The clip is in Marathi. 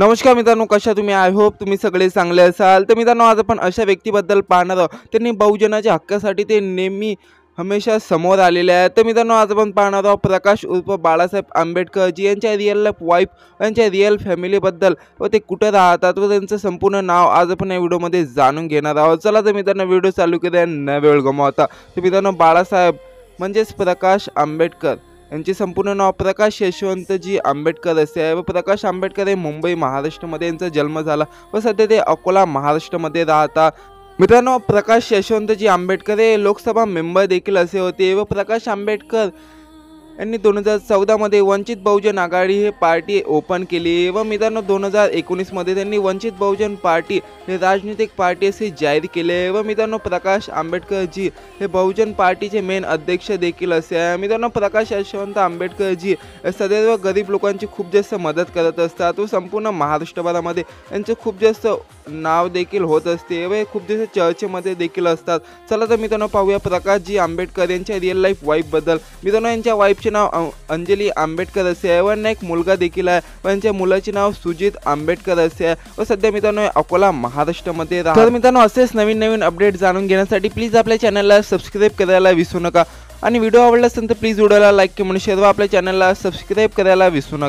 नमस्कार मित्रांनो कशा तुम्ही? आय होप तुम्ही सगळे चांगले असाल. तर मित्रांनो आज आपण अशा व्यक्तीबद्दल पाहणार आहोत. त्यांनी बहुजनाच्या हक्कासाठी ते नेहमी हमेशा समोर आलेले आहेत. तर मित्रांनो आज आपण पाहणार आहोत प्रकाश उर्फ बाळासाहेब आंबेडकर जी यांच्या रिअल लाईफ वाईफ यांच्या रिअल फॅमिलीबद्दल व ते कुठं राहतात व त्यांचं संपूर्ण नाव आज आपण या व्हिडिओमध्ये जाणून घेणार आहोत. चला तर मित्रांनो व्हिडिओ चालू करूया. न वेळ गमावता. तर मित्रांनो बाळासाहेब म्हणजेच प्रकाश आंबेडकर. यांचे संपूर्ण नाव प्रकाश यशवंतजी आंबेडकर असे आहे. व प्रकाश आंबेडकर हे मुंबई महाराष्ट्रामध्ये यांचा जन्म झाला. व सध्या ते अकोला महाराष्ट्रामध्ये राहतात मित्रांनो प्रकाश यशवंतजी आंबेडकर हे लोकसभा मेंबर देखील असे होते. व प्रकाश आंबेडकर यांनी दोन हजार चौदामध्ये वंचित बहुजन आघाडी हे पार्टी ओपन केली. व मित्रांनो दोन हजार एकोणीसमध्ये त्यांनी वंचित बहुजन पार्टी हे राजनीतिक पार्टी असे जाहीर केले. व मित्रांनो प्रकाश आंबेडकरजी हे बहुजन पार्टीचे मेन अध्यक्ष देखील असे आहे. मित्रांनो प्रकाश यशवंत आंबेडकरजी सदैव गरीब लोकांची खूप जास्त मदत करत असतात व संपूर्ण महाराष्ट्रभरामध्ये यांचं खूप जास्त नाव देखील होत असते व हे खूप जास्त चर्चेमध्ये देखील असतात. चला तर मित्रांनो पाहूया प्रकाशजी आंबेडकर यांच्या रिअल लाईफ वाईफबद्दल मित्रांनो यांच्या वाईफचे नाव अंजली आंबेडकर असे आहे. व यांना एक मुलगा देखील आहे. व यांच्या मुलाचे नाव सुजित आंबेडकर असे आहे. व सध्या मित्रांनो अकोला महाराष्ट्रामध्ये राहतात तर मित्रांनो असेच नवीन नवीन अपडेट जाणून घेण्यासाठी प्लीज आपल्या चॅनलला सबस्क्राईब करायला विसरू नका. आणि व्हिडिओ आवडला असेल तर प्लीज व्हिडिओला लाईक किंवा शेअर व आपल्या चॅनलला सबस्क्राईब करायला विसरू नका.